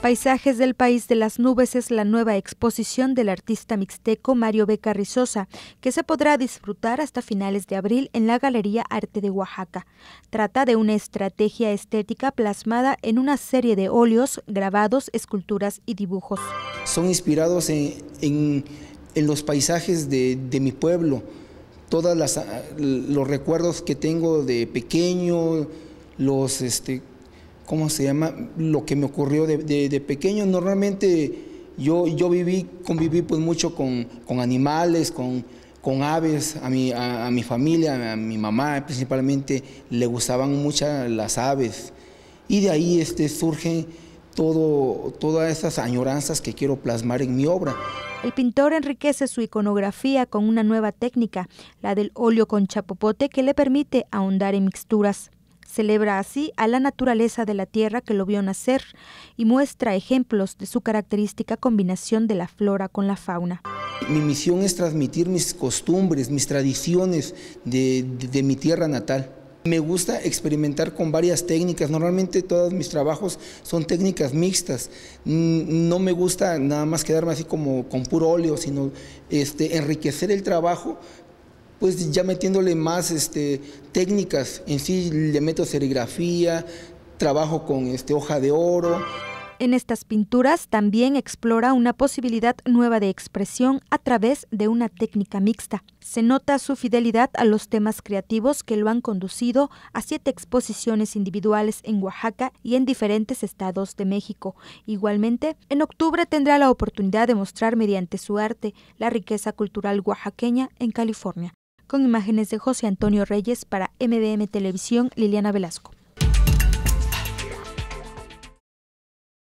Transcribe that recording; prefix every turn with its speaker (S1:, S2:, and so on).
S1: Paisajes del País de las Nubes es la nueva exposición del artista mixteco Mario Beca Rizosa, que se podrá disfrutar hasta finales de abril en la Galería Arte de Oaxaca. Trata de una estrategia estética plasmada en una serie de óleos, grabados, esculturas y dibujos.
S2: Son inspirados en, los paisajes de, mi pueblo, todos los recuerdos que tengo de pequeño, los... Este, ¿cómo se llama? Lo que me ocurrió de, pequeño. Normalmente yo, yo viví, conviví pues mucho con, animales, con, con aves, a mi, a, mi familia, a mi mamá principalmente, le gustaban mucho las aves. Y de ahí este, surgen todo, todas esas añoranzas que quiero plasmar en mi obra.
S1: El pintor enriquece su iconografía con una nueva técnica, la del óleo con chapopote, que le permite ahondar en mixturas. Celebra así a la naturaleza de la tierra que lo vio nacer y muestra ejemplos de su característica combinación de la flora con la fauna.
S2: Mi misión es transmitir mis costumbres, mis tradiciones de, mi tierra natal. Me gusta experimentar con varias técnicas. Normalmente todos mis trabajos son técnicas mixtas. No me gusta nada más quedarme así como con puro óleo, sino este, enriquecer el trabajo pues ya metiéndole más este, técnicas, en sí le meto serigrafía, trabajo con este, hoja de oro.
S1: En estas pinturas también explora una posibilidad nueva de expresión a través de una técnica mixta. Se nota su fidelidad a los temas creativos que lo han conducido a siete exposiciones individuales en Oaxaca y en diferentes estados de México. Igualmente, en octubre tendrá la oportunidad de mostrar mediante su arte la riqueza cultural oaxaqueña en California con imágenes de José Antonio Reyes para MBM Televisión, Liliana Velasco.